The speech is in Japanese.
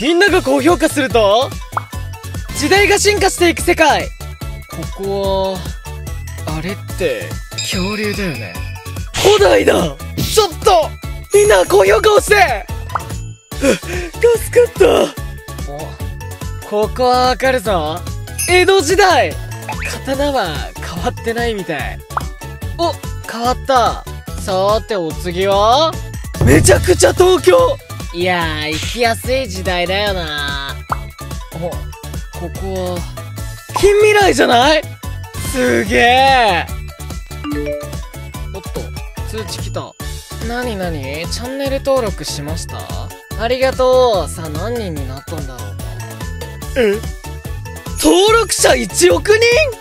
みんなが高評価すると時代が進化していく世界。ここはあれって恐竜だよね。古代だ。ちょっとみんな高評価をして。助かった。おここはわかるぞ。江戸時代。刀は変わってないみたい。お変わった。さてお次は？めちゃくちゃ東京いやー行きやすい時代だよな。おここは近未来じゃない？すげえ。おっと通知来た。なになにチャンネル登録しました？ありがとう。さあ何人になったんだろう。かえ？登録者1億人？